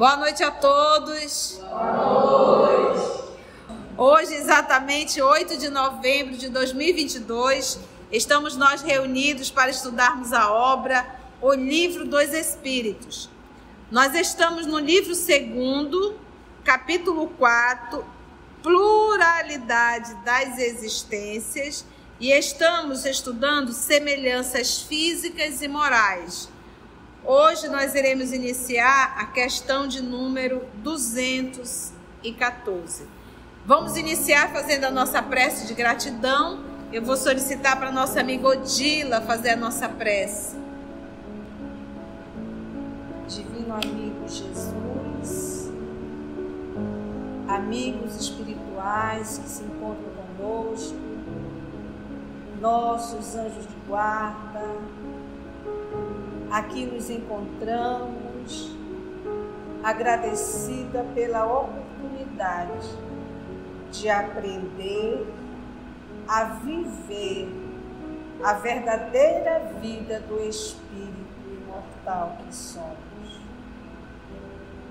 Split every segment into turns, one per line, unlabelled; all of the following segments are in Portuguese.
Boa noite a todos.
Boa noite.
Hoje, exatamente 8 de novembro de 2022, estamos nós reunidos para estudarmos a obra O Livro dos Espíritos. Nós estamos no livro segundo, capítulo 4, Pluralidade das Existências, e estamos estudando semelhanças físicas e morais Hoje nós iremos iniciar a questão de número 214. Vamos iniciar fazendo a nossa prece de gratidão. Eu vou solicitar para nossa amiga Odila fazer a nossa prece.
Divino amigo Jesus, amigos espirituais que se encontram conosco, nossos anjos de guarda, aqui nos encontramos, agradecida pela oportunidade de aprender a viver a verdadeira vida do Espírito imortal que somos.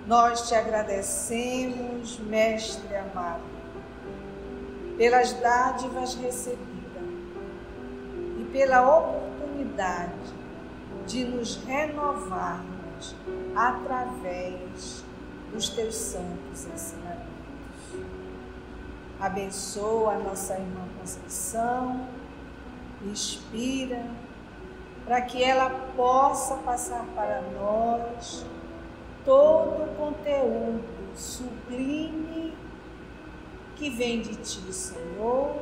Nós te agradecemos, Mestre amado, pelas dádivas recebidas e pela oportunidade de nos renovarmos através dos teus santos ensinamentos. Abençoa a nossa irmã Conceição, inspira, para que ela possa passar para nós todo o conteúdo sublime que vem de ti, Senhor,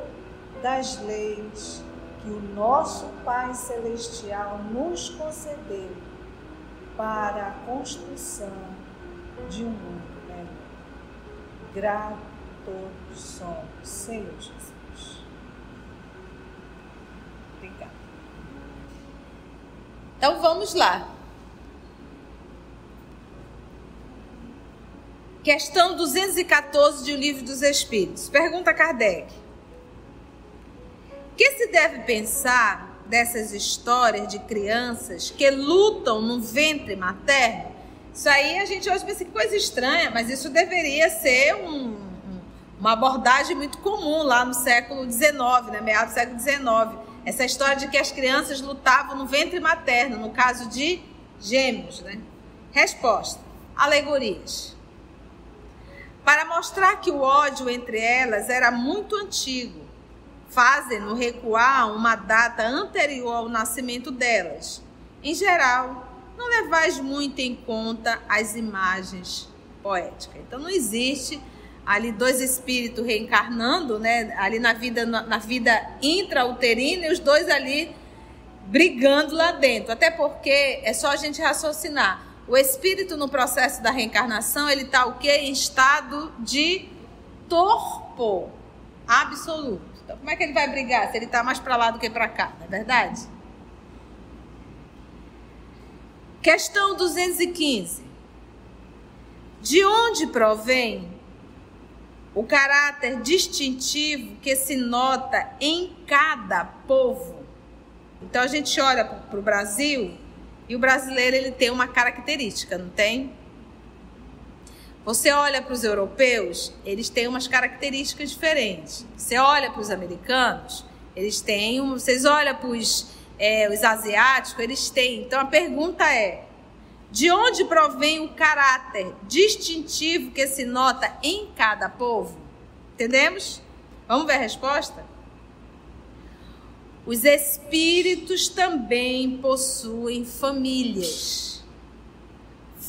das leis que o nosso Pai Celestial nos concedeu para a construção de um mundo melhor. Grato todos somos, Senhor Jesus. Obrigada.
Então vamos lá. Questão 214 de O Livro dos Espíritos. Pergunta Kardec que se deve pensar dessas histórias de crianças que lutam no ventre materno? Isso aí a gente hoje pensa que coisa estranha, mas isso deveria ser um, uma abordagem muito comum lá no século XIX, né, meados do século XIX. Essa história de que as crianças lutavam no ventre materno, no caso de gêmeos. Né? Resposta: alegorias. Para mostrar que o ódio entre elas era muito antigo fazem-no recuar uma data anterior ao nascimento delas. Em geral, não levais muito em conta as imagens poéticas. Então não existe ali dois espíritos reencarnando, né? Ali na vida na vida intrauterina e os dois ali brigando lá dentro. Até porque é só a gente raciocinar. O espírito no processo da reencarnação, ele está o quê? Em estado de torpor absoluto. Então, como é que ele vai brigar se ele está mais para lá do que para cá, não é verdade? Questão 215. De onde provém o caráter distintivo que se nota em cada povo? Então a gente olha para o Brasil e o brasileiro ele tem uma característica, não tem? Você olha para os europeus, eles têm umas características diferentes. Você olha para os americanos, eles têm um. Vocês olham para é, os asiáticos, eles têm. Então a pergunta é: de onde provém o caráter distintivo que se nota em cada povo? Entendemos? Vamos ver a resposta? Os espíritos também possuem famílias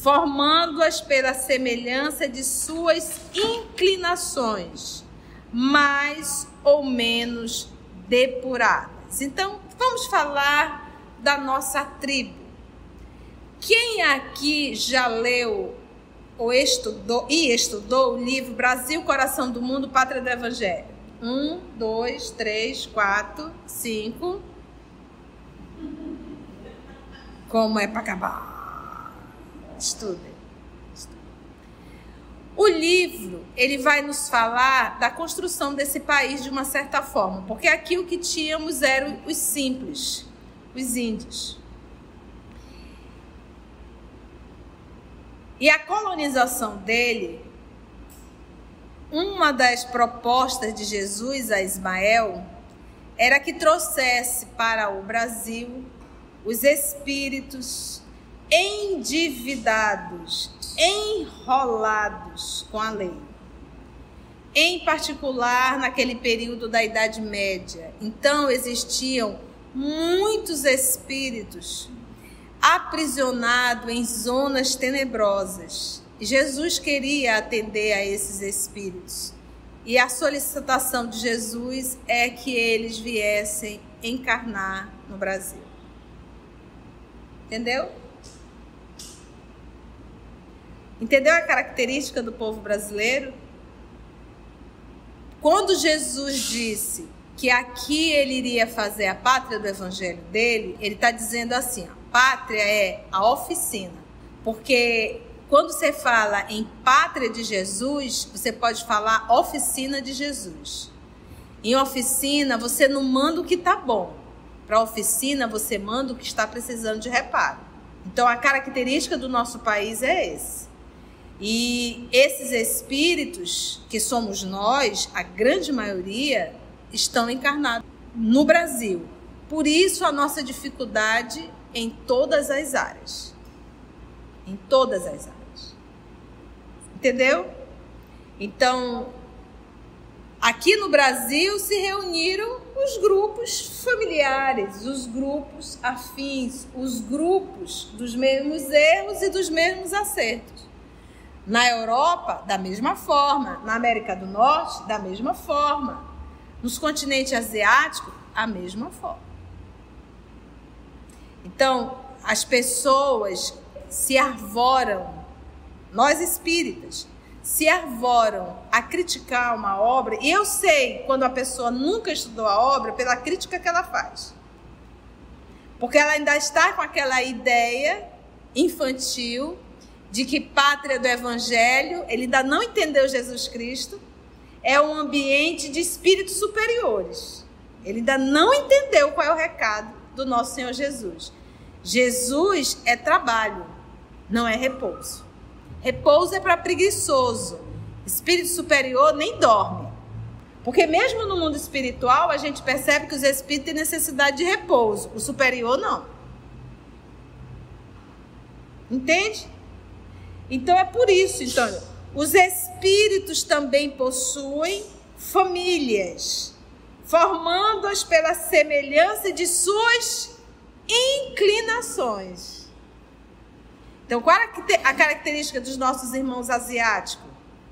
formando-as pela semelhança de suas inclinações, mais ou menos depuradas. Então, vamos falar da nossa tribo. Quem aqui já leu ou estudou e estudou o livro Brasil, Coração do Mundo, Pátria do Evangelho? Um, dois, três, quatro, cinco. Como é para acabar? Estudem. O livro, ele vai nos falar da construção desse país de uma certa forma, porque aqui o que tínhamos eram os simples, os índios. E a colonização dele, uma das propostas de Jesus a Ismael era que trouxesse para o Brasil os espíritos endividados, enrolados com a lei. Em particular naquele período da Idade Média. Então existiam muitos espíritos aprisionados em zonas tenebrosas. Jesus queria atender a esses espíritos. E a solicitação de Jesus é que eles viessem encarnar no Brasil. Entendeu? Entendeu a característica do povo brasileiro? Quando Jesus disse que aqui ele iria fazer a pátria do evangelho dele, ele está dizendo assim: a pátria é a oficina. Porque quando você fala em pátria de Jesus, você pode falar oficina de Jesus. Em oficina, você não manda o que está bom. Para oficina, você manda o que está precisando de reparo. Então, a característica do nosso país é esse. E esses espíritos, que somos nós, a grande maioria, estão encarnados no Brasil. Por isso a nossa dificuldade em todas as áreas. Em todas as áreas. Entendeu? Então, aqui no Brasil se reuniram os grupos familiares, os grupos afins, os grupos dos mesmos erros e dos mesmos acertos. Na Europa, da mesma forma. Na América do Norte, da mesma forma. Nos continentes asiáticos, a mesma forma. Então, as pessoas se arvoram, nós espíritas, se arvoram a criticar uma obra, e eu sei quando a pessoa nunca estudou a obra pela crítica que ela faz. Porque ela ainda está com aquela ideia infantil de que pátria do evangelho, ele ainda não entendeu Jesus Cristo, é um ambiente de espíritos superiores. Ele ainda não entendeu qual é o recado do nosso Senhor Jesus. Jesus é trabalho, não é repouso. Repouso é para preguiçoso. Espírito superior nem dorme. Porque mesmo no mundo espiritual, a gente percebe que os espíritos têm necessidade de repouso, o superior não. Entende? Então é por isso, então, os espíritos também possuem famílias, formando-as pela semelhança de suas inclinações. Então, qual a característica dos nossos irmãos asiáticos?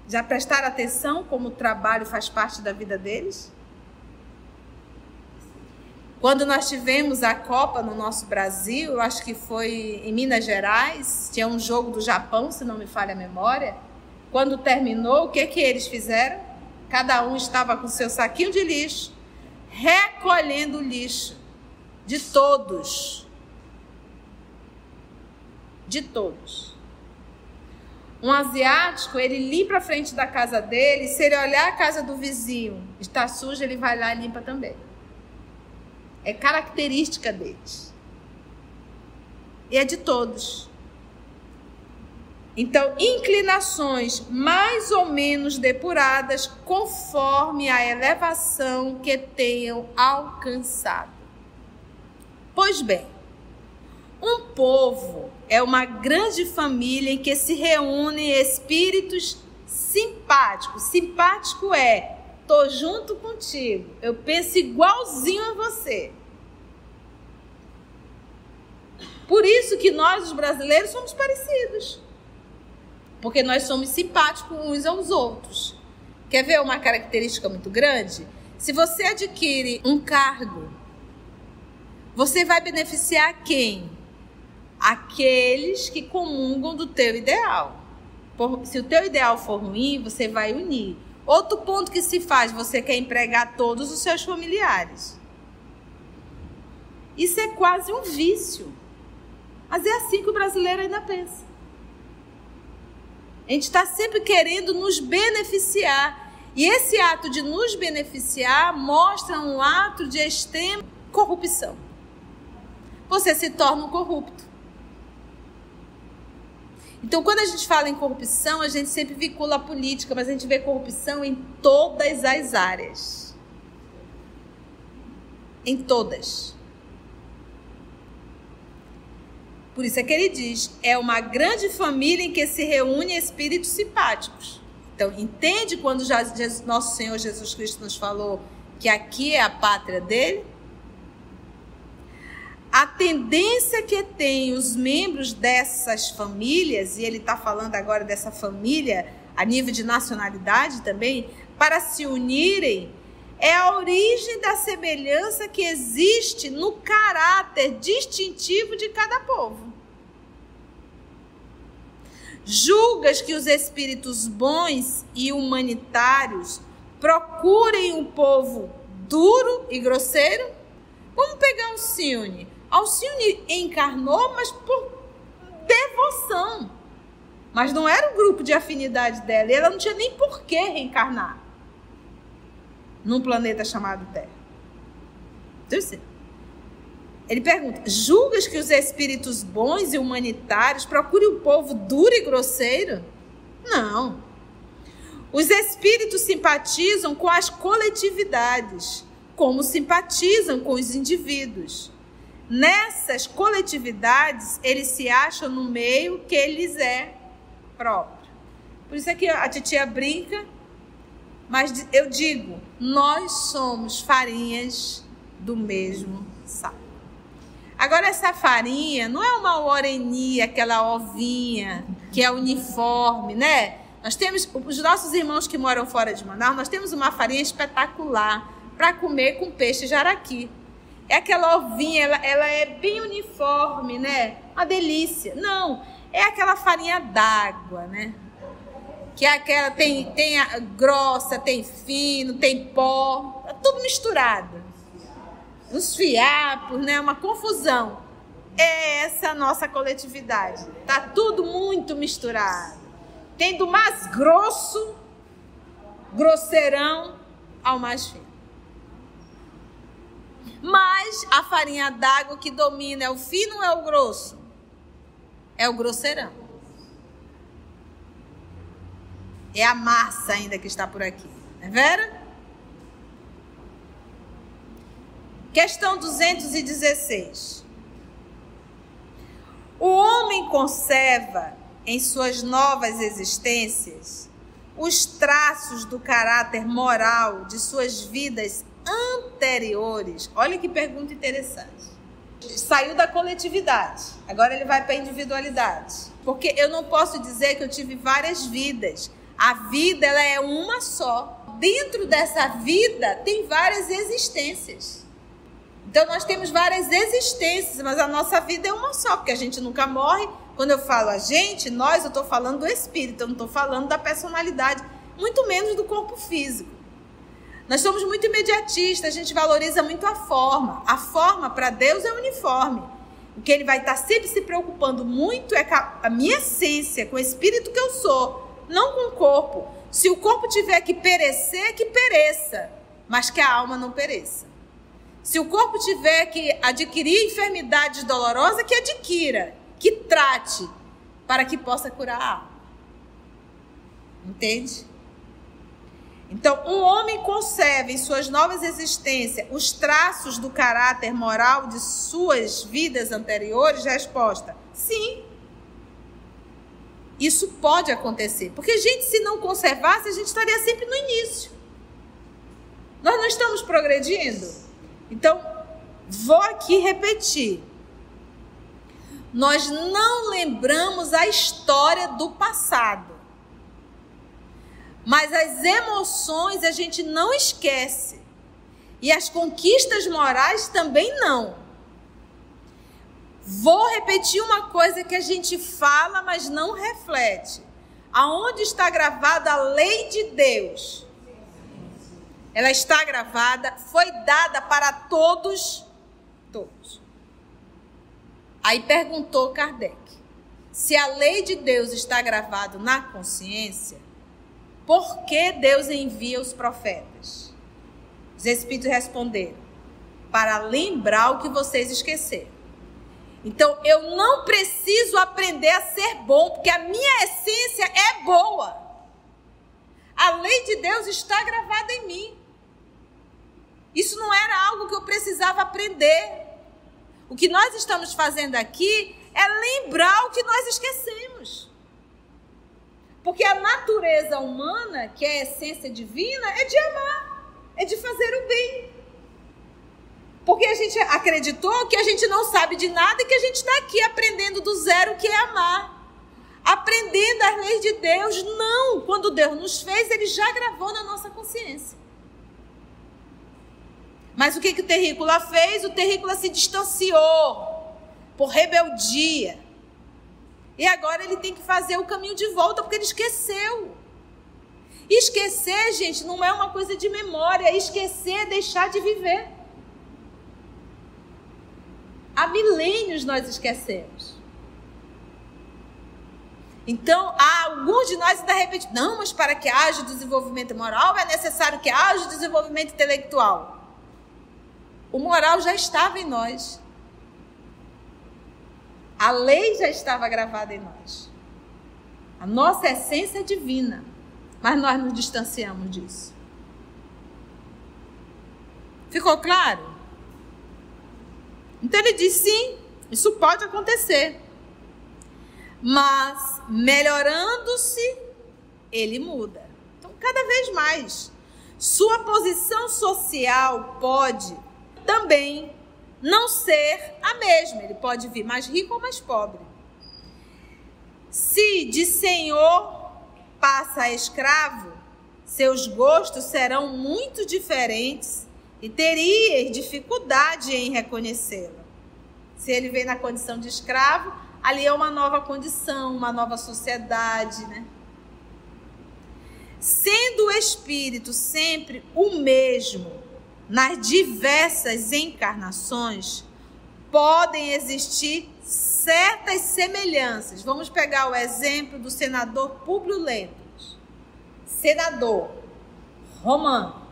Já prestaram atenção como o trabalho faz parte da vida deles? Quando nós tivemos a Copa no nosso Brasil, eu acho que foi em Minas Gerais, tinha um jogo do Japão, se não me falha a memória. Quando terminou, o que que eles fizeram? Cada um estava com seu saquinho de lixo, recolhendo o lixo de todos. De todos. Um asiático, ele limpa a frente da casa dele, se ele olhar a casa do vizinho, está suja, ele vai lá e limpa também. É característica deles. E é de todos. Então, inclinações mais ou menos depuradas conforme a elevação que tenham alcançado. Pois bem, um povo é uma grande família em que se reúnem espíritos simpáticos. Simpático é Tô junto contigo. Eu penso igualzinho a você. Por isso que nós, os brasileiros, somos parecidos. Porque nós somos simpáticos uns aos outros. Quer ver uma característica muito grande? Se você adquire um cargo, você vai beneficiar quem? Aqueles que comungam do teu ideal. Se o teu ideal for ruim, você vai unir. Outro ponto que se faz, você quer empregar todos os seus familiares. Isso é quase um vício. Mas é assim que o brasileiro ainda pensa. A gente está sempre querendo nos beneficiar. E esse ato de nos beneficiar mostra um ato de extrema corrupção. Você se torna um corrupto. Então, quando a gente fala em corrupção, a gente sempre vincula a política, mas a gente vê corrupção em todas as áreas. Em todas. Por isso é que ele diz: é uma grande família em que se reúnem espíritos simpáticos. Então, entende quando já, nosso Senhor Jesus Cristo nos falou que aqui é a pátria dele? A tendência que tem os membros dessas famílias, e ele está falando agora dessa família a nível de nacionalidade também, para se unirem, é a origem da semelhança que existe no caráter distintivo de cada povo. Julgas que os espíritos bons e humanitários procurem um povo duro e grosseiro? Vamos pegar Alcione. Alcione encarnou, mas por devoção. Mas não era o grupo de afinidade dela. E ela não tinha nem por que reencarnar num planeta chamado Terra. Então, assim, ele pergunta: julgas que os espíritos bons e humanitários procurem o povo duro e grosseiro? Não. Os espíritos simpatizam com as coletividades, como simpatizam com os indivíduos. Nessas coletividades, eles se acham no meio que lhes é próprio. Por isso é que a titia brinca, mas eu digo: nós somos farinhas do mesmo saco. Agora, essa farinha não é uma orenia, aquela ovinha que é uniforme, né? Nós temos, os nossos irmãos que moram fora de Manaus, nós temos uma farinha espetacular para comer com peixe jaraqui. É aquela ovinha, ela, ela é bem uniforme, né? Uma delícia. Não, é aquela farinha d'água, né? Que é aquela, tem, tem grossa, tem fino, tem pó, tá tudo misturado uns fiapos, né? Uma confusão. É essa a nossa coletividade. Tá tudo muito misturado. Tem do mais grosso, grosseirão, ao mais fino. A farinha d'água que domina é o fino ou é o grosso? É o grosseirão. É a massa ainda que está por aqui. É Vera? Questão 216. O homem conserva em suas novas existências os traços do caráter moral de suas vidas anteriores. Olha que pergunta interessante. Saiu da coletividade, agora ele vai para a individualidade. Porque eu não posso dizer que eu tive várias vidas. A vida ela é uma só. Dentro dessa vida tem várias existências. Então nós temos várias existências, mas a nossa vida é uma só, porque a gente nunca morre. Quando eu falo a gente, nós, eu estou falando do espírito, eu não estou falando da personalidade, muito menos do corpo físico. Nós somos muito imediatistas, a gente valoriza muito a forma. A forma para Deus é uniforme. O que ele vai estar tá sempre se preocupando muito é com a minha essência, com o espírito que eu sou, não com o corpo. Se o corpo tiver que perecer, que pereça, mas que a alma não pereça. Se o corpo tiver que adquirir enfermidades dolorosas, que adquira, que trate, para que possa curar a alma. Entende? Então, um homem conserva em suas novas existências os traços do caráter moral de suas vidas anteriores? Resposta: sim. Isso pode acontecer. Porque, gente, se não conservasse, a gente estaria sempre no início. Nós não estamos progredindo. Então, vou aqui repetir. Nós não lembramos a história do passado. Mas as emoções a gente não esquece. E as conquistas morais também não. Vou repetir uma coisa que a gente fala, mas não reflete. Aonde está gravada a lei de Deus? Ela está gravada, foi dada para todos, todos. Aí perguntou Kardec: se a lei de Deus está gravada na consciência, por que Deus envia os profetas? Os espíritos responderam: para lembrar o que vocês esqueceram. Então eu não preciso aprender a ser bom, porque a minha essência é boa. A lei de Deus está gravada em mim. Isso não era algo que eu precisava aprender. O que nós estamos fazendo aqui é lembrar o que nós esquecemos. Porque a natureza humana, que é a essência divina, é de amar, é de fazer o bem. Porque a gente acreditou que a gente não sabe de nada e que a gente está aqui aprendendo do zero o que é amar. Aprendendo as leis de Deus. Não! Quando Deus nos fez, Ele já gravou na nossa consciência. Mas o que, que o terrícola fez? O terrícola se distanciou por rebeldia. E agora ele tem que fazer o caminho de volta porque ele esqueceu. Esquecer, gente, não é uma coisa de memória. Esquecer é deixar de viver. Há milênios nós esquecemos. Então, há alguns de nós ainda repetem, não, mas para que haja desenvolvimento moral é necessário que haja desenvolvimento intelectual. O moral já estava em nós. A lei já estava gravada em nós. A nossa essência é divina, mas nós nos distanciamos disso. Ficou claro? Então ele diz: sim, isso pode acontecer. Mas melhorando-se, ele muda. Então, cada vez mais. Sua posição social pode também não ser a mesma. Ele pode vir mais rico ou mais pobre. Se de senhor passa a escravo, seus gostos serão muito diferentes e teria dificuldade em reconhecê-lo. Se ele vem na condição de escravo, ali é uma nova condição, uma nova sociedade, né? Sendo o espírito sempre o mesmo nas diversas encarnações, podem existir certas semelhanças. Vamos pegar o exemplo do senador Públio Lentulus. Senador romano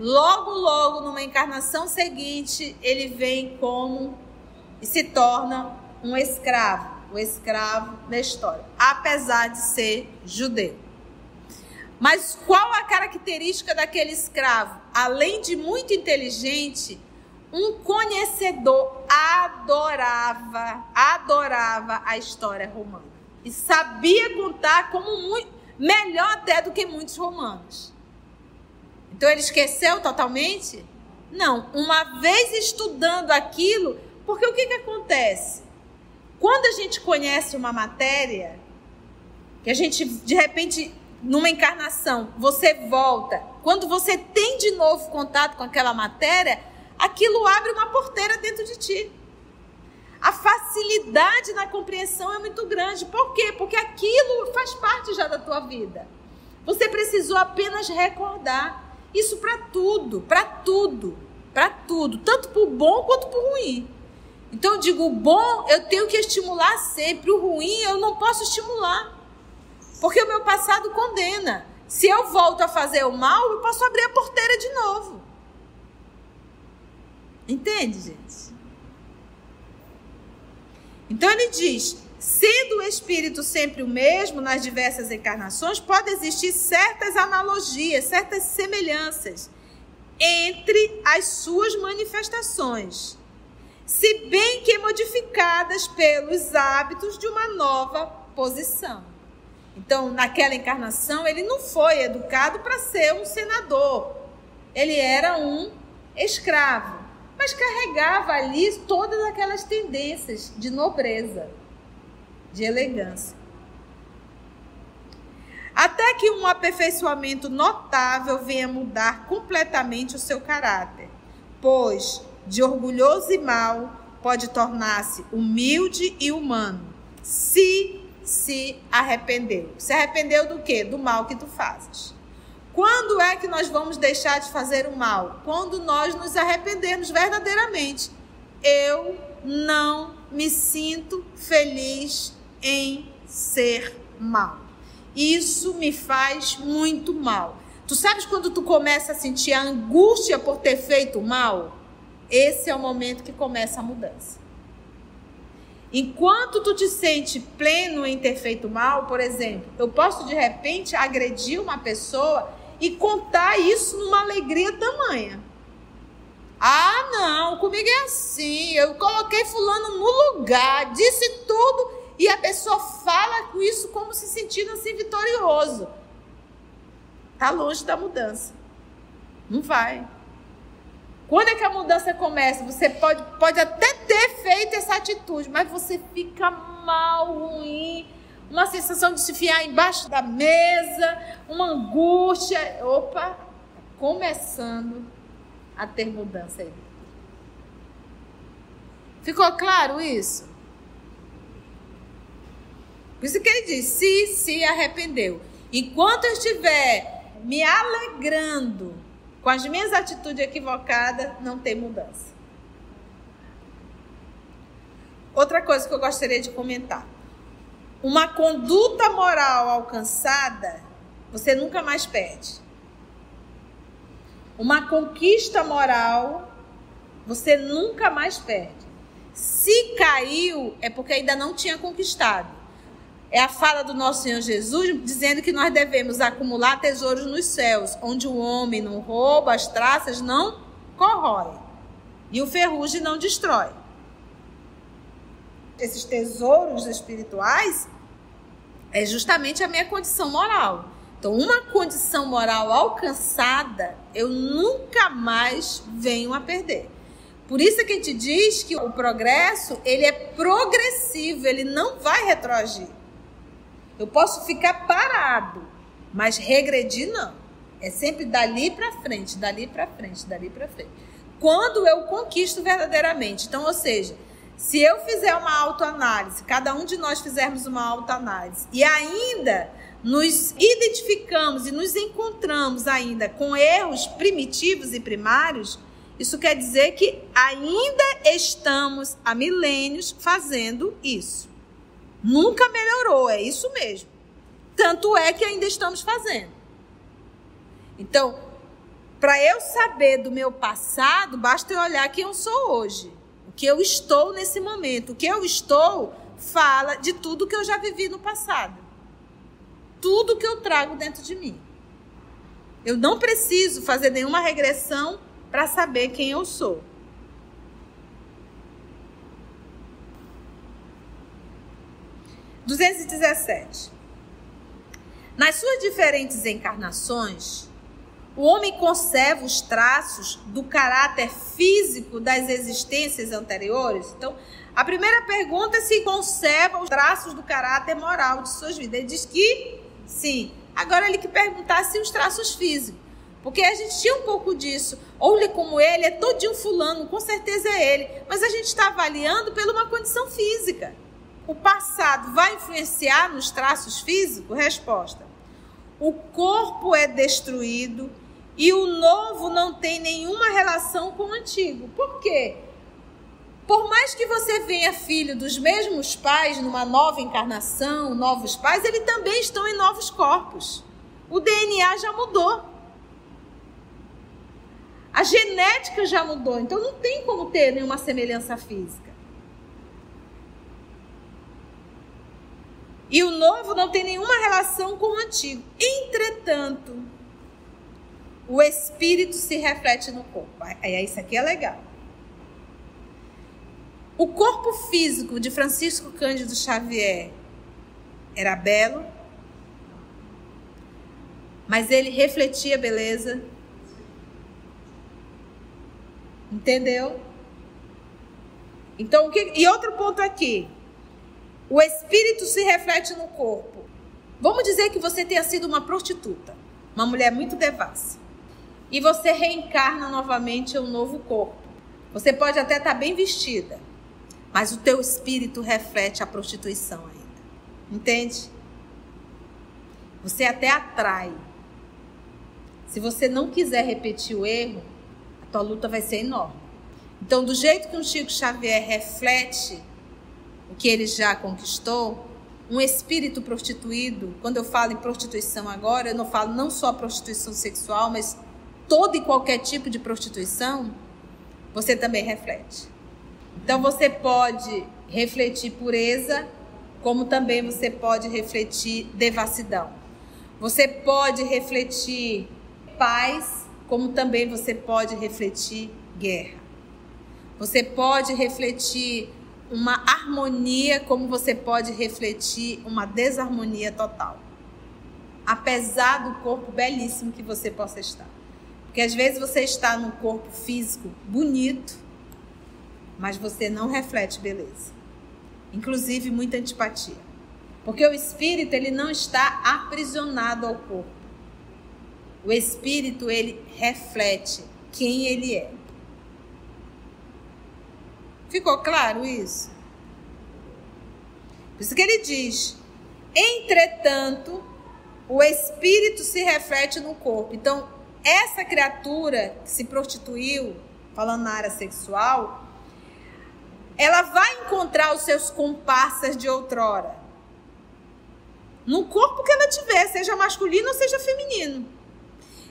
Logo, logo, numa encarnação seguinte, ele vem como e se torna um escravo, o escravo da história, apesar de ser judeu. Mas qual a característica daquele escravo? Além de muito inteligente, um conhecedor adorava, adorava a história romana e sabia contar como muito, melhor até do que muitos romanos. Então ele esqueceu totalmente? Não. Uma vez estudando aquilo, porque o que, que acontece? Quando a gente conhece uma matéria, que a gente, de repente, numa encarnação, você volta, quando você tem de novo contato com aquela matéria, aquilo abre uma porteira dentro de ti. A facilidade na compreensão é muito grande. Por quê? Porque aquilo faz parte já da tua vida. Você precisou apenas recordar. Isso para tudo, para tudo, para tudo, tanto para o bom quanto para o ruim. Então eu digo, o bom eu tenho que estimular sempre, o ruim eu não posso estimular. Porque o meu passado condena. Se eu volto a fazer o mal, eu posso abrir a porteira de novo. Entende, gente? Então ele diz: Sendo o espírito sempre o mesmo nas diversas encarnações, pode existir certas analogias, certas semelhanças entre as suas manifestações, se bem que modificadas pelos hábitos de uma nova posição. Então, naquela encarnação, ele não foi educado para ser um senador, ele era um escravo, mas carregava ali todas aquelas tendências de nobreza de elegância. Até que um aperfeiçoamento notável venha mudar completamente o seu caráter, pois de orgulhoso e mau pode tornar-se humilde e humano, se se arrependeu. Se arrependeu do quê? Do mal que tu fazes. Quando é que nós vamos deixar de fazer o mal? Quando nós nos arrependemos verdadeiramente. Eu não me sinto feliz em ser mal. Isso me faz muito mal. Tu sabes quando tu começa a sentir a angústia por ter feito mal? Esse é o momento que começa a mudança. Enquanto tu te sente pleno em ter feito mal, por exemplo, eu posso de repente agredir uma pessoa e contar isso numa alegria tamanha. Ah, não, comigo é assim. Eu coloquei fulano no lugar, disse tudo e a pessoa fala com isso como se sentindo assim vitorioso. Tá longe da mudança. Não vai. Quando é que a mudança começa? Você pode, pode até ter feito essa atitude, mas você fica mal, ruim, uma sensação de se fiar embaixo da mesa, uma angústia. Opa, começando a ter mudança aí. Ficou claro isso? Por isso que ele diz: se se arrependeu. Enquanto eu estiver me alegrando com as minhas atitudes equivocadas, não tem mudança. Outra coisa que eu gostaria de comentar. Uma conduta moral alcançada, você nunca mais perde. Uma conquista moral, você nunca mais perde. Se caiu, é porque ainda não tinha conquistado é a fala do nosso Senhor Jesus dizendo que nós devemos acumular tesouros nos céus, onde o homem não rouba, as traças não corrói e o ferrugem não destrói. Esses tesouros espirituais é justamente a minha condição moral. Então, uma condição moral alcançada, eu nunca mais venho a perder. Por isso que a gente diz que o progresso, ele é progressivo, ele não vai retroagir. Eu posso ficar parado, mas regredir não. É sempre dali para frente, dali para frente, dali para frente. Quando eu conquisto verdadeiramente. Então, ou seja, se eu fizer uma autoanálise, cada um de nós fizermos uma autoanálise e ainda nos identificamos e nos encontramos ainda com erros primitivos e primários, isso quer dizer que ainda estamos há milênios fazendo isso. Nunca melhorou, é isso mesmo. Tanto é que ainda estamos fazendo. Então, para eu saber do meu passado, basta eu olhar quem eu sou hoje. O que eu estou nesse momento. O que eu estou fala de tudo que eu já vivi no passado. Tudo que eu trago dentro de mim. Eu não preciso fazer nenhuma regressão para saber quem eu sou. 217. Nas suas diferentes encarnações, o homem conserva os traços do caráter físico das existências anteriores? Então, a primeira pergunta é se conserva os traços do caráter moral de suas vidas. Ele diz que sim. Agora ele que perguntar se os traços físicos. Porque a gente tinha um pouco disso. Olhe como ele, é todinho fulano, com certeza é ele. Mas a gente está avaliando pela uma condição física o passado vai influenciar nos traços físicos? Resposta: o corpo é destruído e o novo não tem nenhuma relação com o antigo. Por quê? Por mais que você venha filho dos mesmos pais numa nova encarnação, novos pais, eles também estão em novos corpos. O DNA já mudou. A genética já mudou, então não tem como ter nenhuma semelhança física. E o novo não tem nenhuma relação com o antigo. Entretanto, o espírito se reflete no corpo. Aí isso aqui é legal. O corpo físico de Francisco Cândido Xavier era belo, mas ele refletia beleza. Entendeu? Então, que... e outro ponto aqui. O espírito se reflete no corpo. Vamos dizer que você tenha sido uma prostituta, uma mulher muito devassa. E você reencarna novamente em um novo corpo. Você pode até estar bem vestida, mas o teu espírito reflete a prostituição ainda. Entende? Você até atrai. Se você não quiser repetir o erro, a tua luta vai ser enorme. Então, do jeito que um Chico Xavier reflete o que ele já conquistou, um espírito prostituído, quando eu falo em prostituição agora, eu não falo não só prostituição sexual, mas todo e qualquer tipo de prostituição, você também reflete. Então você pode refletir pureza, como também você pode refletir devassidão. Você pode refletir paz, como também você pode refletir guerra. Você pode refletir uma harmonia, como você pode refletir uma desarmonia total. Apesar do corpo belíssimo que você possa estar. Porque às vezes você está num corpo físico bonito, mas você não reflete beleza. Inclusive muita antipatia. Porque o espírito ele não está aprisionado ao corpo. O espírito ele reflete quem ele é. Ficou claro isso? Por isso que ele diz: entretanto, o espírito se reflete no corpo. Então, essa criatura que se prostituiu, falando na área sexual, ela vai encontrar os seus comparsas de outrora. No corpo que ela tiver, seja masculino ou seja feminino.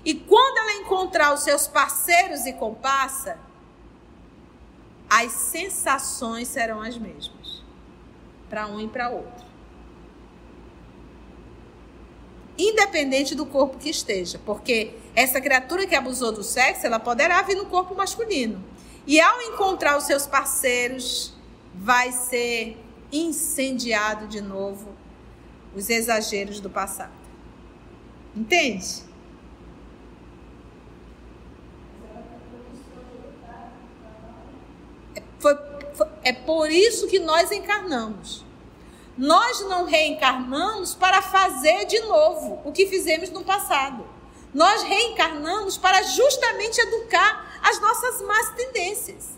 E quando ela encontrar os seus parceiros e comparsa, as sensações serão as mesmas para um e para outro. independente do corpo que esteja, porque essa criatura que abusou do sexo, ela poderá vir no corpo masculino. E ao encontrar os seus parceiros, vai ser incendiado de novo os exageros do passado. Entende? Foi, foi, é por isso que nós encarnamos. Nós não reencarnamos para fazer de novo o que fizemos no passado. Nós reencarnamos para justamente educar as nossas más tendências.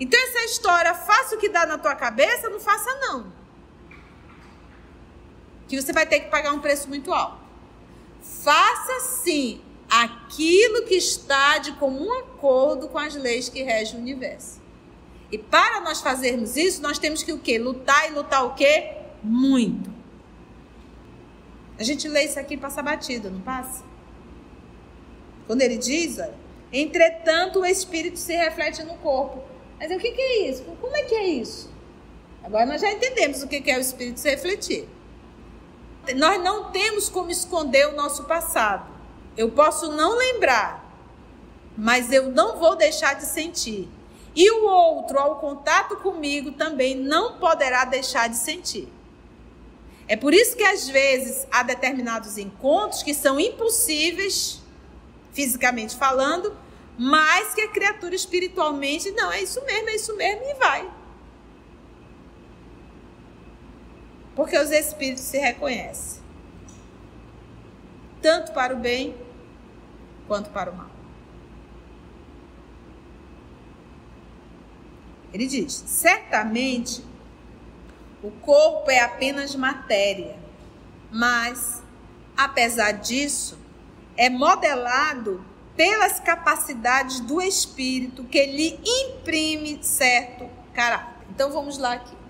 Então essa história, faça o que dá na tua cabeça, não faça não. Que você vai ter que pagar um preço muito alto. Faça sim aquilo que está de comum acordo com as leis que regem o universo. E para nós fazermos isso, nós temos que o quê? Lutar e lutar o quê? Muito. A gente lê isso aqui e passa batido, não passa? Quando ele diz, olha, entretanto o espírito se reflete no corpo. Mas o que, que é isso? Como é que é isso? Agora nós já entendemos o que, que é o espírito se refletir. Nós não temos como esconder o nosso passado. Eu posso não lembrar, mas eu não vou deixar de sentir. E o outro, ao contato comigo, também não poderá deixar de sentir. É por isso que às vezes há determinados encontros que são impossíveis, fisicamente falando, mas que a criatura espiritualmente, não, é isso mesmo, é isso mesmo, e vai. Porque os espíritos se reconhecem, tanto para o bem quanto para o mal. Ele diz: certamente o corpo é apenas matéria, mas, apesar disso, é modelado pelas capacidades do espírito que lhe imprime certo caráter. Então vamos lá aqui.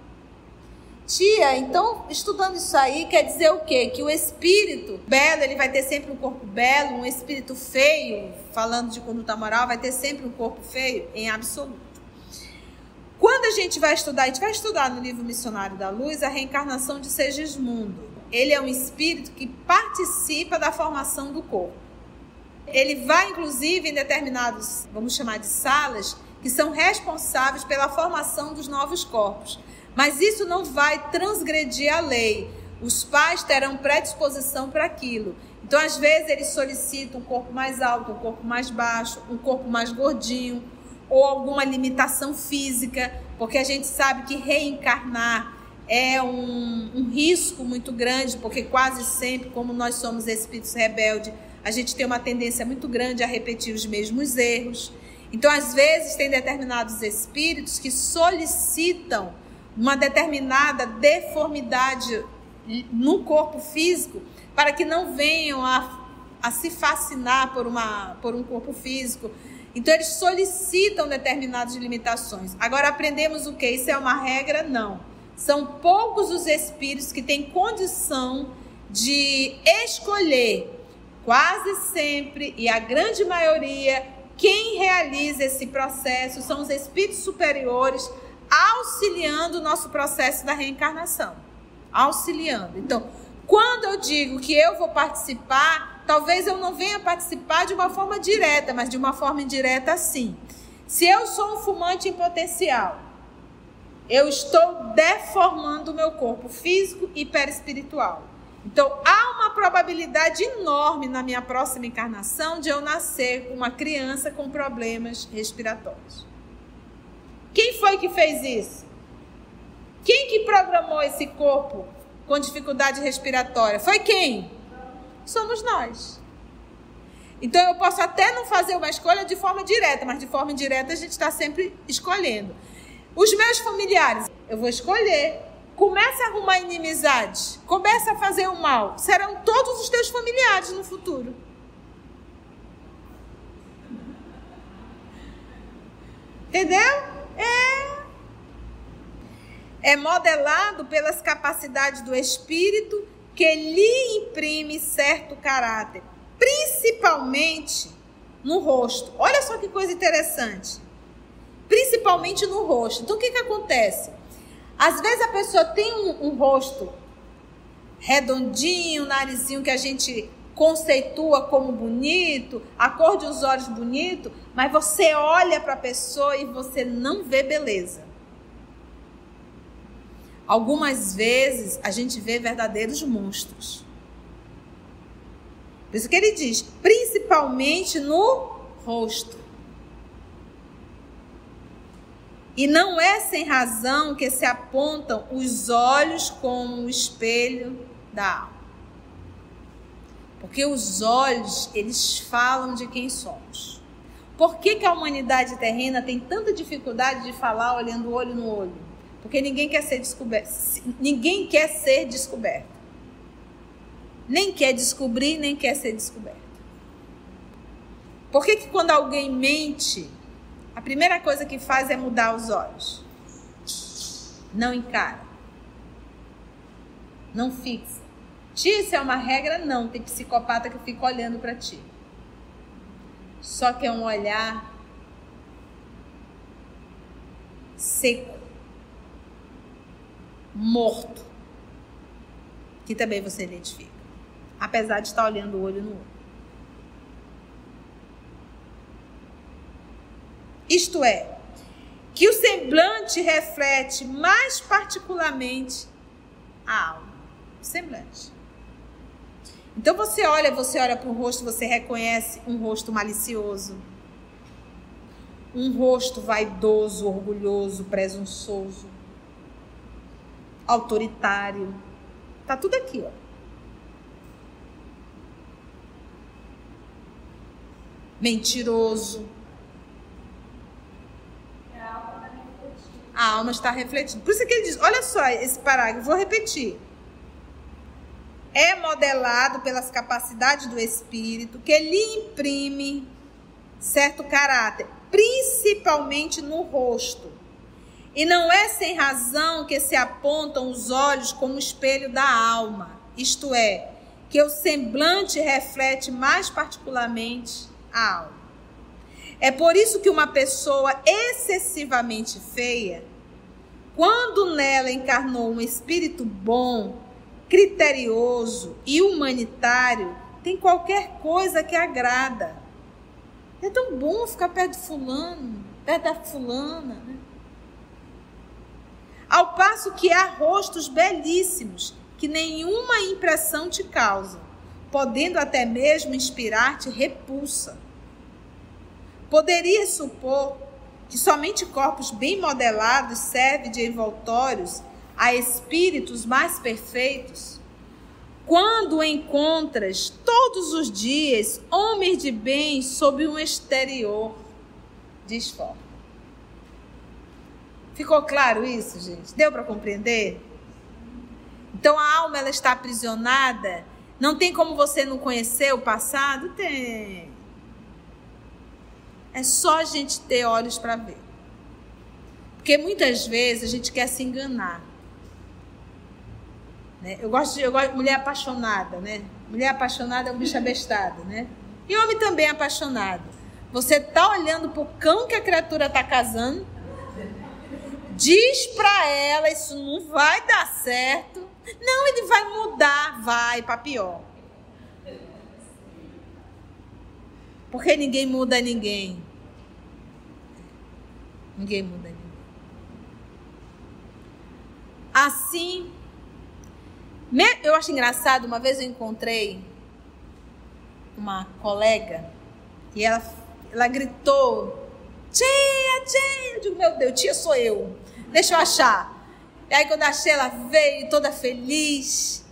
Tia, então estudando isso aí quer dizer o quê? Que o espírito belo, ele vai ter sempre um corpo belo, um espírito feio, falando de conduta moral, vai ter sempre um corpo feio em absoluto. Quando a gente vai estudar, a gente vai estudar no livro Missionário da Luz a reencarnação de Segismundo. Ele é um espírito que participa da formação do corpo. Ele vai, inclusive, em determinados, vamos chamar de salas, que são responsáveis pela formação dos novos corpos. Mas isso não vai transgredir a lei. Os pais terão predisposição para aquilo. Então, às vezes, eles solicitam um corpo mais alto, um corpo mais baixo, um corpo mais gordinho, ou alguma limitação física, porque a gente sabe que reencarnar é um, um, risco muito grande, porque quase sempre, como nós somos espíritos rebeldes, a gente tem uma tendência muito grande a repetir os mesmos erros. Então, às vezes, tem determinados espíritos que solicitam uma determinada deformidade no corpo físico para que não venham a, a se fascinar por, uma, por um corpo físico, então, eles solicitam determinadas limitações. Agora, aprendemos o que? Isso é uma regra? Não. São poucos os espíritos que têm condição de escolher, quase sempre, e a grande maioria, quem realiza esse processo são os espíritos superiores auxiliando o nosso processo da reencarnação. Auxiliando. Então, quando eu digo que eu vou participar, talvez eu não venha participar de uma forma direta, mas de uma forma indireta sim. Se eu sou um fumante em potencial, eu estou deformando o meu corpo físico e perispiritual. Então, há uma probabilidade enorme na minha próxima encarnação de eu nascer uma criança com problemas respiratórios. Quem foi que fez isso? Quem que programou esse corpo com dificuldade respiratória? Foi quem? Somos nós. Então eu posso até não fazer uma escolha de forma direta, mas de forma indireta a gente está sempre escolhendo. Os meus familiares, eu vou escolher. Começa a arrumar inimizade, começa a fazer o mal. Serão todos os teus familiares no futuro. Entendeu? É é modelado pelas capacidades do espírito que lhe imprime certo caráter, principalmente no rosto. Olha só que coisa interessante. Principalmente no rosto. Então o que, que acontece? Às vezes a pessoa tem um, um rosto redondinho, narizinho que a gente conceitua como bonito, a cor de os olhos bonito, mas você olha para a pessoa e você não vê beleza. Algumas vezes a gente vê verdadeiros monstros. Por isso que ele diz, principalmente no rosto. E não é sem razão que se apontam os olhos como o espelho da alma. Porque os olhos, eles falam de quem somos. Por que, que a humanidade terrena tem tanta dificuldade de falar olhando olho no olho? Porque ninguém quer ser descoberto. Ninguém quer ser descoberto. Nem quer descobrir, nem quer ser descoberto. Por que, que quando alguém mente, a primeira coisa que faz é mudar os olhos? Não encara. Não fixa. Isso é uma regra? Não. Tem psicopata que fica olhando para ti. Só que é um olhar seco morto, que também você identifica, apesar de estar olhando o olho no olho. Isto é, que o semblante reflete mais particularmente a alma. O semblante. Então você olha, você olha para o rosto, você reconhece um rosto malicioso, um rosto vaidoso, orgulhoso, presunçoso, autoritário. Tá tudo aqui, ó. Mentiroso. A alma está refletindo. Por isso que ele diz, olha só esse parágrafo, vou repetir. É modelado pelas capacidades do espírito que lhe imprime certo caráter, principalmente no rosto e não é sem razão que se apontam os olhos como espelho da alma, isto é, que o semblante reflete mais particularmente a alma. É por isso que uma pessoa excessivamente feia, quando nela encarnou um espírito bom, criterioso e humanitário, tem qualquer coisa que agrada. É tão bom ficar perto de fulano, perto da fulana, né? Ao passo que há rostos belíssimos que nenhuma impressão te causam, podendo até mesmo inspirar-te repulsa. Poderia supor que somente corpos bem modelados servem de envoltórios a espíritos mais perfeitos? Quando encontras todos os dias homens de bem sob um exterior disforme. Ficou claro isso, gente? Deu para compreender? Então a alma ela está aprisionada. Não tem como você não conhecer o passado? Tem. É só a gente ter olhos para ver. Porque muitas vezes a gente quer se enganar. Né? Eu, gosto de, eu gosto mulher apaixonada, né? Mulher apaixonada é um bicho abestado, né? E homem também apaixonado. Você tá olhando pro cão que a criatura tá casando Diz para ela, isso não vai dar certo. Não, ele vai mudar, vai para pior. Porque ninguém muda ninguém. Ninguém muda ninguém. Assim, eu acho engraçado, uma vez eu encontrei uma colega e ela, ela gritou: Tia, tia! Digo, meu Deus, tia sou eu. Deixa eu achar. E aí, quando achei, ela veio toda feliz.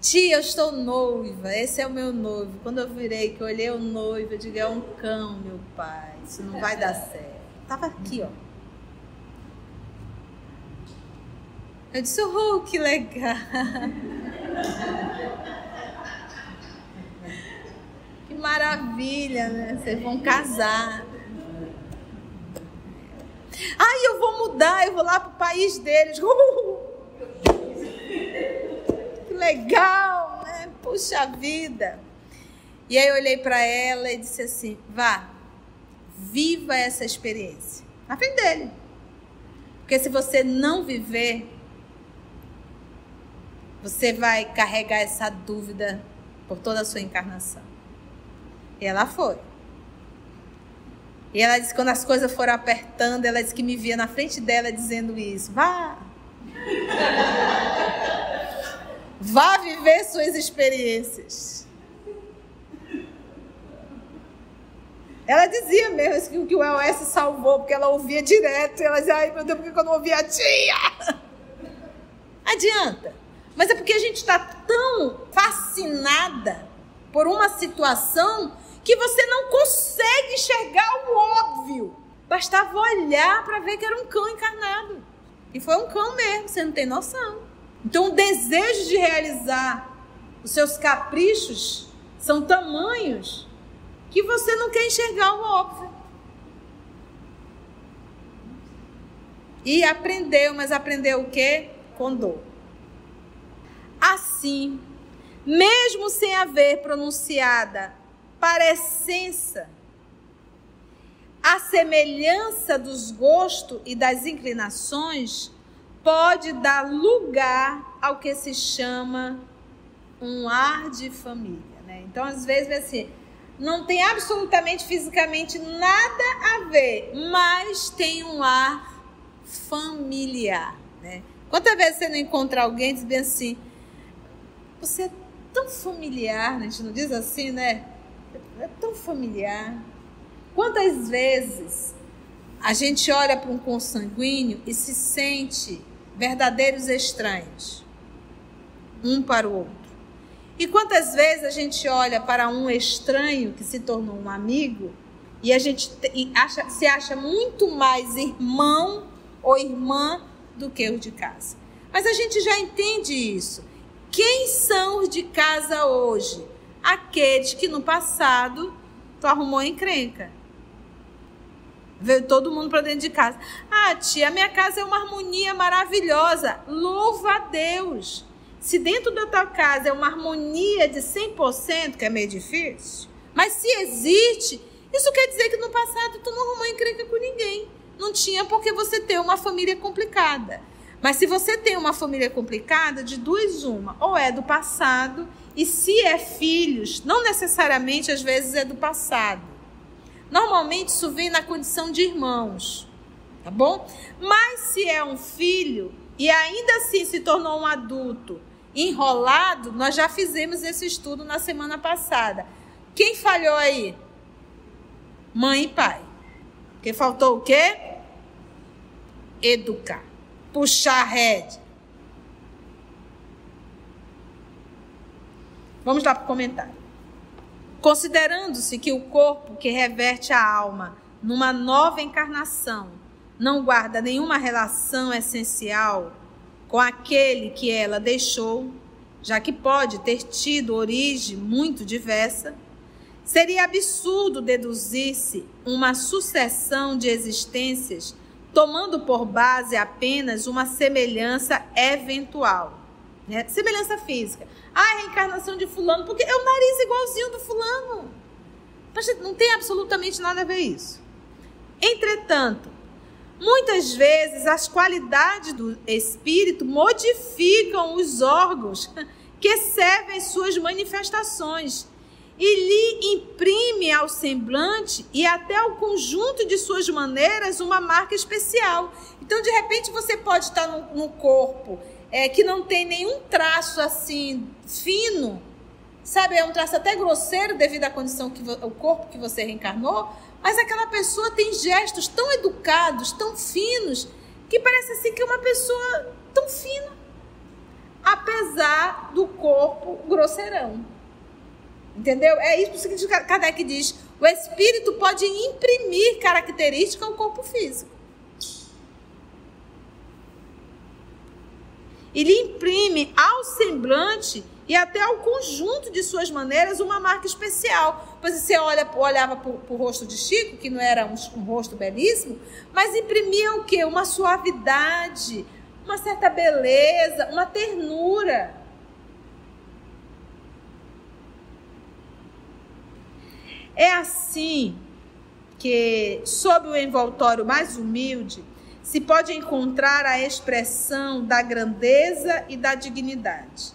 Tia, eu estou noiva, esse é o meu noivo. Quando eu virei, que eu olhei o noivo, eu digo, é um cão, meu pai, isso não vai dar certo. Tava aqui, ó. Eu disse, oh, que legal. que maravilha, né? Vocês vão casar. Ai, eu vou mudar, eu vou lá pro país deles. Uh! Que legal, né? Puxa vida. E aí eu olhei para ela e disse assim: vá, viva essa experiência. Aprende dele. Porque se você não viver, você vai carregar essa dúvida por toda a sua encarnação. E ela foi. E ela disse quando as coisas foram apertando, ela disse que me via na frente dela dizendo isso. Vá! Vá viver suas experiências. Ela dizia mesmo que o LS salvou, porque ela ouvia direto. E ela dizia, ai meu Deus, por que eu não ouvia a tia? Adianta. Mas é porque a gente está tão fascinada por uma situação que você não consegue enxergar o óbvio. Bastava olhar para ver que era um cão encarnado. E foi um cão mesmo, você não tem noção. Então, o desejo de realizar os seus caprichos são tamanhos que você não quer enxergar o óbvio. E aprendeu, mas aprendeu o quê? Com dor. Assim, mesmo sem haver pronunciada parecença, a semelhança dos gostos e das inclinações pode dar lugar ao que se chama um ar de família. Né? Então, às vezes, assim, não tem absolutamente fisicamente nada a ver, mas tem um ar familiar. Né? Quantas vezes você não encontra alguém e diz bem assim, você é tão familiar, né? a gente não diz assim, né? É tão familiar. Quantas vezes a gente olha para um consanguíneo e se sente verdadeiros estranhos, um para o outro? E quantas vezes a gente olha para um estranho que se tornou um amigo e a gente acha, se acha muito mais irmão ou irmã do que os de casa? Mas a gente já entende isso. Quem são os de casa hoje? aqueles que no passado tu arrumou encrenca. Veio todo mundo para dentro de casa. Ah, tia, minha casa é uma harmonia maravilhosa. Louva a Deus. Se dentro da tua casa é uma harmonia de 100%, que é meio difícil, mas se existe, isso quer dizer que no passado tu não arrumou encrenca com ninguém. Não tinha porque você tem uma família complicada. Mas se você tem uma família complicada, de duas uma, ou é do passado e se é filhos, não necessariamente às vezes é do passado. Normalmente isso vem na condição de irmãos, tá bom? Mas se é um filho e ainda assim se tornou um adulto enrolado, nós já fizemos esse estudo na semana passada. Quem falhou aí? Mãe e pai. Porque faltou o quê? Educar. Puxar a rédea. Vamos lá para o comentário. Considerando-se que o corpo que reverte a alma numa nova encarnação não guarda nenhuma relação essencial com aquele que ela deixou, já que pode ter tido origem muito diversa, seria absurdo deduzir-se uma sucessão de existências tomando por base apenas uma semelhança eventual, né? semelhança física. Ah, reencarnação de fulano, porque é o nariz igualzinho do fulano. Mas não tem absolutamente nada a ver isso. Entretanto, Muitas vezes as qualidades do espírito modificam os órgãos que servem suas manifestações e lhe imprime ao semblante e até ao conjunto de suas maneiras uma marca especial. Então, de repente, você pode estar no corpo é, que não tem nenhum traço assim fino, sabe? É um traço até grosseiro devido à condição que o corpo que você reencarnou, mas aquela pessoa tem gestos tão educados, tão finos, que parece assim que é uma pessoa tão fina, apesar do corpo grosseirão. Entendeu? É isso que Kardec diz. O espírito pode imprimir característica ao corpo físico. Ele imprime ao semblante e até ao conjunto de suas maneiras uma marca especial. Pois você olha, olhava para o rosto de Chico, que não era um, um rosto belíssimo, mas imprimia o quê? Uma suavidade, uma certa beleza, uma ternura. É assim que, sob o envoltório mais humilde, se pode encontrar a expressão da grandeza e da dignidade.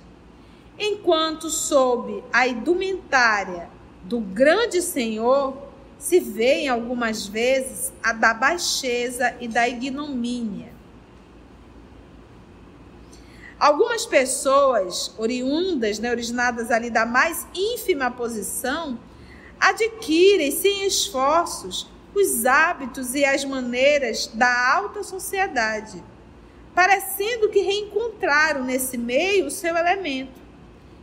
Enquanto sob a indumentária do grande Senhor se vê algumas vezes a da baixeza e da ignomínia. Algumas pessoas oriundas, né, originadas ali da mais ínfima posição, adquirem sem esforços os hábitos e as maneiras da alta sociedade, parecendo que reencontraram nesse meio o seu elemento.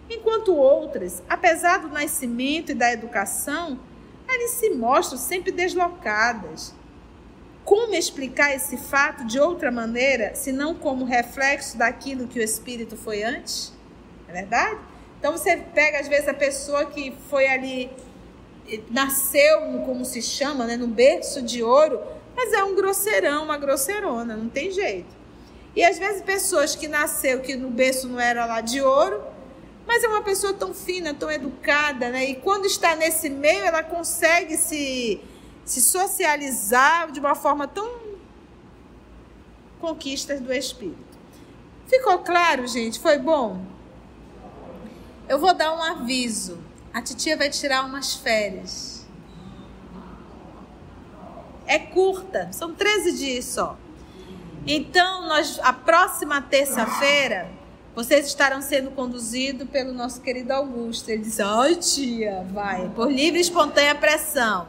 Enquanto outras, apesar do nascimento e da educação, elas se mostram sempre deslocadas. Como explicar esse fato de outra maneira, senão como reflexo daquilo que o espírito foi antes? É verdade? Então você pega às vezes a pessoa que foi ali nasceu, como se chama, né, no berço de ouro, mas é um grosseirão, uma grosseirona, não tem jeito. E às vezes pessoas que nasceu que no berço não era lá de ouro, mas é uma pessoa tão fina, tão educada, né? E quando está nesse meio, ela consegue se, se socializar de uma forma tão conquistas do espírito. Ficou claro, gente? Foi bom? Eu vou dar um aviso. A titia vai tirar umas férias. É curta, são 13 dias só. Então, nós, a próxima terça-feira, vocês estarão sendo conduzidos pelo nosso querido Augusto. Ele disse: Ai, tia, vai, por livre e espontânea pressão.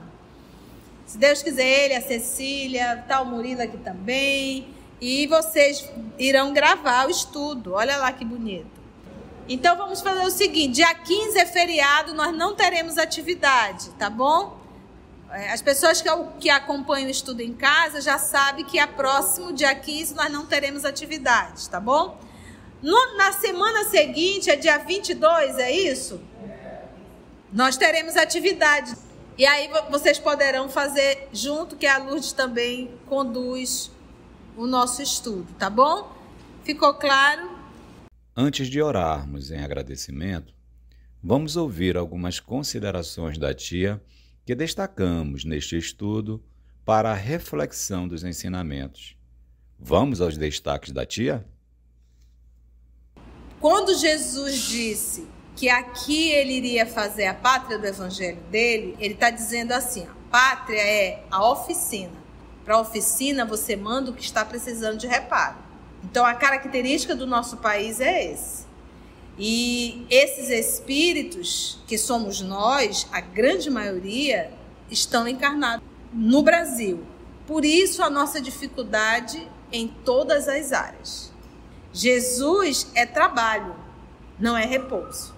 Se Deus quiser, ele, a Cecília, tá o Murilo aqui também. E vocês irão gravar o estudo. Olha lá que bonito. Então vamos fazer o seguinte: dia 15 é feriado, nós não teremos atividade, tá bom? É, as pessoas que, acompanham o estudo em casa já sabem que a próximo dia 15 nós não teremos atividade, tá bom? No, na semana seguinte, é dia 22, é isso? Nós teremos atividade. E aí vocês poderão fazer junto, que a Lourdes também conduz o nosso estudo, tá bom? Ficou claro?
Antes de orarmos em agradecimento, vamos ouvir algumas considerações da tia que destacamos neste estudo para a reflexão dos ensinamentos. Vamos aos destaques da tia?
Quando Jesus disse que aqui ele iria fazer a pátria do evangelho dele, ele está dizendo assim: a pátria é a oficina. Para a oficina você manda o que está precisando de reparo. Então, a característica do nosso país é esse. E esses espíritos, que somos nós, a grande maioria, estão encarnados no Brasil. Por isso, a nossa dificuldade em todas as áreas. Jesus é trabalho, não é repouso.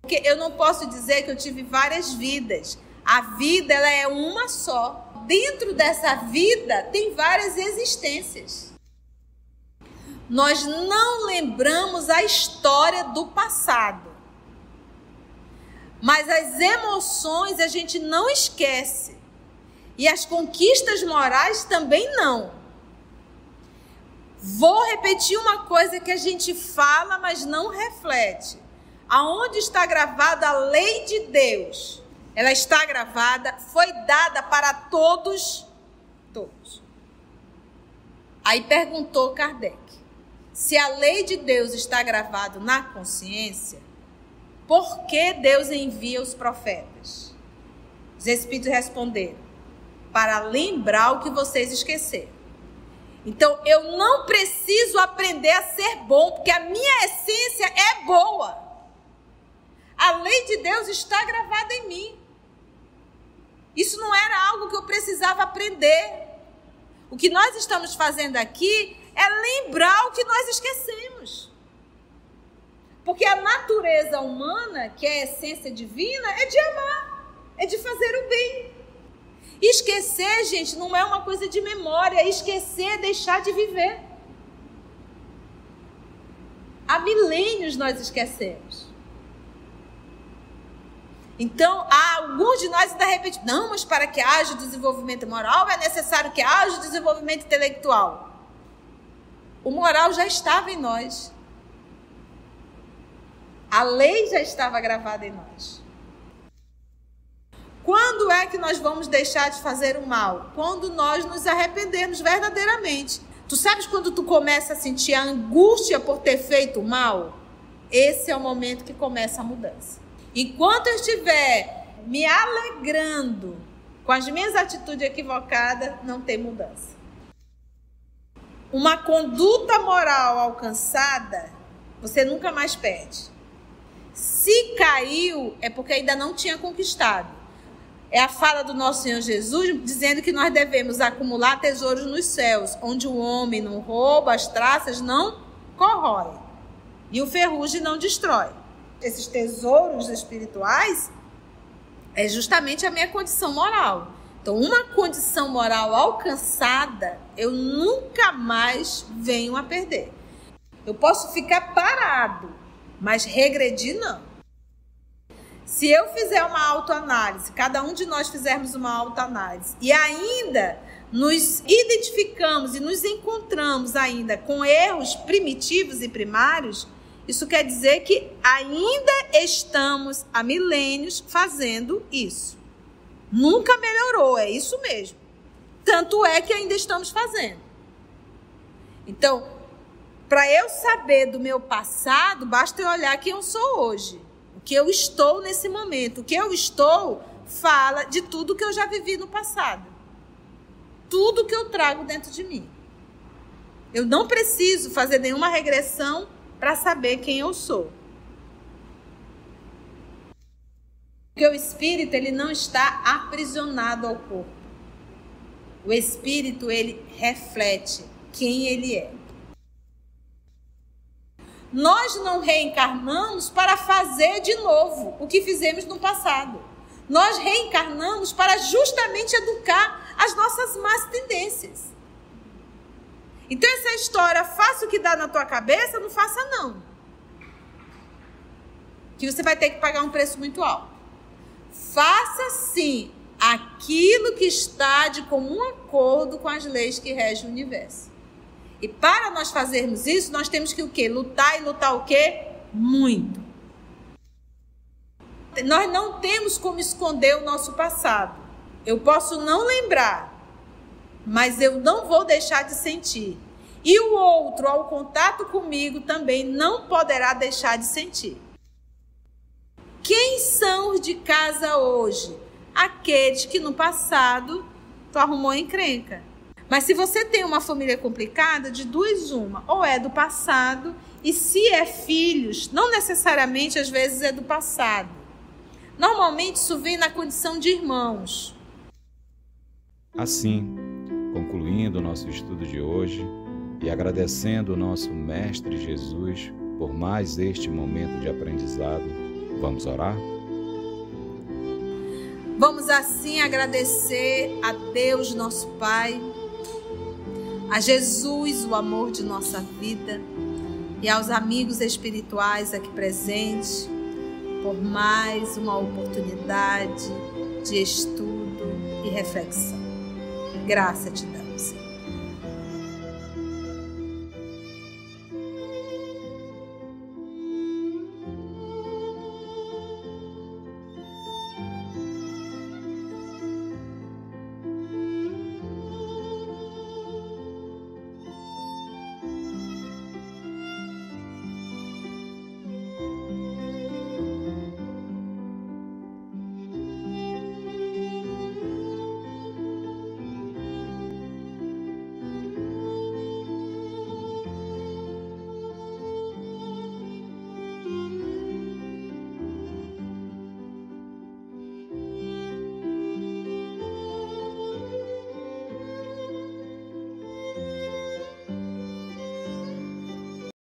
Porque eu não posso dizer que eu tive várias vidas. A vida ela é uma só. Dentro dessa vida tem várias existências nós não lembramos a história do passado. Mas as emoções a gente não esquece. E as conquistas morais também não. Vou repetir uma coisa que a gente fala, mas não reflete. Aonde está gravada a lei de Deus? Ela está gravada, foi dada para todos, todos. Aí perguntou Kardec: se a lei de Deus está gravada na consciência, por que Deus envia os profetas? Os espíritos responderam: para lembrar o que vocês esqueceram. Então eu não preciso aprender a ser bom, porque a minha essência é boa. A lei de Deus está gravada em mim. Isso não era algo que eu precisava aprender. O que nós estamos fazendo aqui é lembrar o que nós esquecemos. Porque a natureza humana, que é a essência divina, é de amar, é de fazer o bem. Esquecer, gente, não é uma coisa de memória. Esquecer é deixar de viver. Há milênios nós esquecemos. Então, há alguns de nós ainda repetem, não, mas para que haja desenvolvimento moral é necessário que haja desenvolvimento intelectual. O moral já estava em nós. A lei já estava gravada em nós. Quando é que nós vamos deixar de fazer o mal? Quando nós nos arrependermos verdadeiramente. Tu sabes quando tu começa a sentir a angústia por ter feito o mal? Esse é o momento que começa a mudança. Enquanto eu estiver me alegrando com as minhas atitudes equivocadas, não tem mudança. Uma conduta moral alcançada, você nunca mais perde. Se caiu, é porque ainda não tinha conquistado. É a fala do nosso Senhor Jesus dizendo que nós devemos acumular tesouros nos céus, onde o homem não rouba, as traças não corroem e o ferrugem não destrói esses tesouros espirituais é justamente a minha condição moral. Então, uma condição moral alcançada, eu nunca mais venho a perder. Eu posso ficar parado, mas regredir não. Se eu fizer uma autoanálise, cada um de nós fizermos uma autoanálise e ainda nos identificamos e nos encontramos ainda com erros primitivos e primários, isso quer dizer que ainda estamos há milênios fazendo isso. Nunca melhorou, é isso mesmo. Tanto é que ainda estamos fazendo. Então, para eu saber do meu passado, basta eu olhar quem eu sou hoje. O que eu estou nesse momento. O que eu estou fala de tudo que eu já vivi no passado. Tudo que eu trago dentro de mim. Eu não preciso fazer nenhuma regressão para saber quem eu sou. Porque o espírito ele não está aprisionado ao corpo. O espírito ele reflete quem ele é. Nós não reencarnamos para fazer de novo o que fizemos no passado. Nós reencarnamos para justamente educar as nossas más tendências. Então essa história, faça o que dá na tua cabeça, não faça não. Que você vai ter que pagar um preço muito alto. Faça sim aquilo que está de comum acordo com as leis que regem o universo. E para nós fazermos isso, nós temos que o quê? Lutar e lutar o quê? Muito. Nós não temos como esconder o nosso passado. Eu posso não lembrar, mas eu não vou deixar de sentir. E o outro, ao contato comigo, também não poderá deixar de sentir. Quem são os de casa hoje? Aqueles que no passado tu arrumou encrenca. Mas se você tem uma família complicada, de duas uma, ou é do passado, e se é filhos, não necessariamente às vezes é do passado. Normalmente isso vem na condição de irmãos.
Assim, concluindo o nosso estudo de hoje e agradecendo o nosso Mestre Jesus por mais este momento de aprendizado, vamos orar?
Vamos assim agradecer a Deus, nosso Pai, a Jesus, o amor de nossa vida, e aos amigos espirituais aqui presentes, por mais uma oportunidade de estudo e reflexão. Graça te damos.